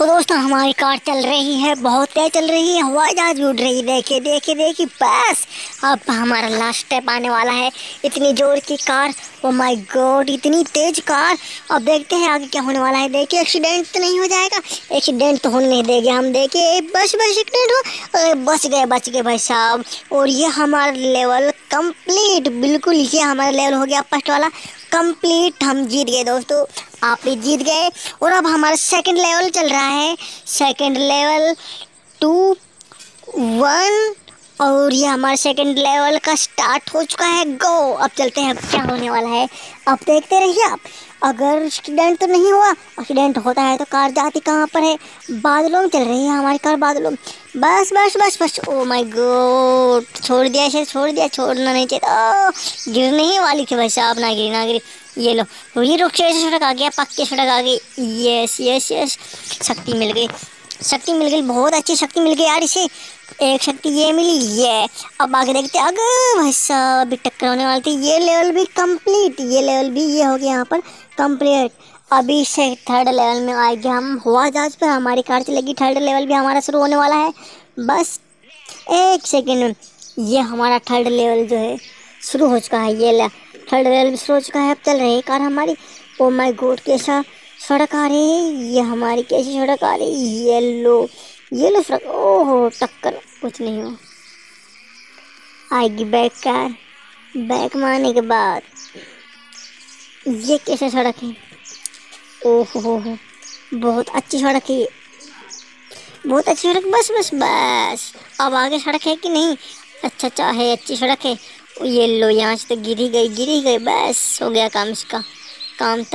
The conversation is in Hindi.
तो दोस्तों, हमारी कार चल रही है, बहुत तेज चल रही है हवाई जहाज़ उड़ रही है। देखिए देखिए देखिए, बस। अब हमारा लास्ट स्टेप आने वाला है। इतनी ज़ोर की कार ओ माय गॉड इतनी तेज कार। अब देखते हैं आगे क्या होने वाला है। देखिए एक्सीडेंट तो नहीं हो जाएगा। एक्सीडेंट तो होने नहीं देंगे हम। देखिए, बस बस एक्सीडेंट हो बच गए बच गए भाई साहब। और ये हमारा लेवल कंप्लीट बिल्कुल ये हमारा लेवल हो गया फ़र्स्ट वाला। कंप्लीट हम जीत गए दोस्तों। आप भी जीत गए। और अब हमारा सेकंड लेवल चल रहा है। सेकंड लेवल टू वन और ये हमारा सेकंड लेवल का स्टार्ट हो चुका है। गो अब चलते हैं, अब क्या होने वाला है? अब देखते रहिए आप। अगर एक्सीडेंट तो नहीं हुआ एक्सीडेंट होता है तो कार जाती कहाँ पर है? बादलों में चल रही है हमारी कार, बादलों में। बस बस बस बस। ओ माय गॉड छोड़ दिया इसे, छोड़ दिया, छोड़ना नहीं चाहिए। गिरने ही वाली थी भाई साहब, ना गिरी ना गिरी। ये लो। ये रुक सड़क आ गया पक्की सड़क आ गई। यस यस यस शक्ति मिल गई। शक्ति मिल गई, बहुत अच्छी शक्ति मिल गई यार इसे। एक शक्ति ये मिली, ये। अब आगे देखते अगर भाई साहब अभी टक्कर होने वाली थी। ये लेवल भी कंप्लीट ये लेवल भी ये हो गया यहाँ पर कंप्लीट अभी से थर्ड लेवल में आएँगे हम। हुआ जहाज़ पर, हमारी कार चलेगी। थर्ड लेवल भी हमारा शुरू होने वाला है। बस एक सेकेंड ये हमारा थर्ड लेवल जो है, शुरू हो चुका है। ये थर्ड लेवल शुरू हो चुका है। अब चल रही है कार हमारी। ओ माय गॉड कैसा सड़क आ रही है, ये हमारी कैसी सड़क आ रही है? येलो येलो सड़क। ओहो, टक्कर। कुछ नहीं हो आएगी बैक कार। बैक मारने के बाद ये कैसे सड़क है? ओहो हो बहुत अच्छी सड़क है बहुत अच्छी सड़क, बस बस बस। अब आगे सड़क है कि नहीं? अच्छा अच्छा है अच्छी सड़क है। ये लो यहाँ से तो गिरी गई गिरी गई। बस, हो गया काम इसका। काम तो